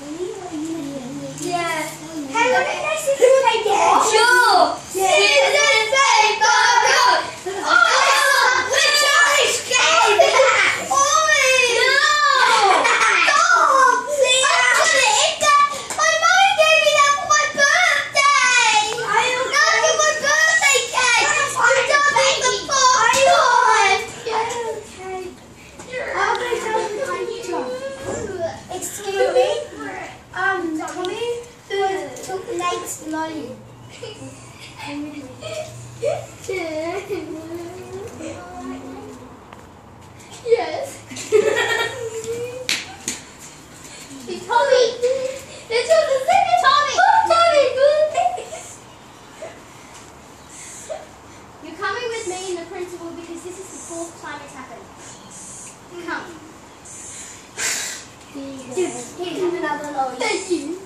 They took lolly? Yes. Tommy. Took the second Tommy. Oh, Tommy. You're coming with me and the principal because this is the fourth time it's happened. Come. Here's another lolly. Thank you.